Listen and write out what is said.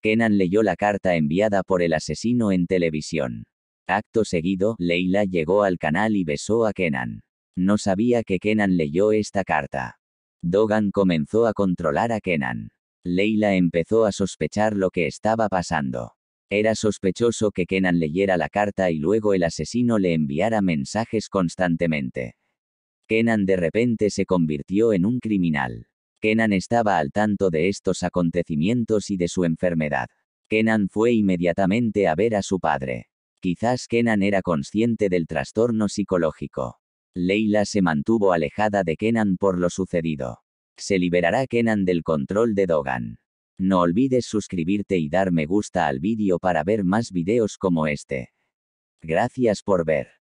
Kenan leyó la carta enviada por el asesino en televisión. Acto seguido, Leila llegó al canal y besó a Kenan. No sabía que Kenan leyó esta carta. Dogan comenzó a controlar a Kenan. Leila empezó a sospechar lo que estaba pasando. Era sospechoso que Kenan leyera la carta y luego el asesino le enviara mensajes constantemente. Kenan de repente se convirtió en un criminal. Kenan estaba al tanto de estos acontecimientos y de su enfermedad. Kenan fue inmediatamente a ver a su padre. Quizás Kenan era consciente del trastorno psicológico. Leila se mantuvo alejada de Kenan por lo sucedido. Se liberará Kenan del control de Dogan. No olvides suscribirte y dar me gusta al vídeo para ver más videos como este. Gracias por ver.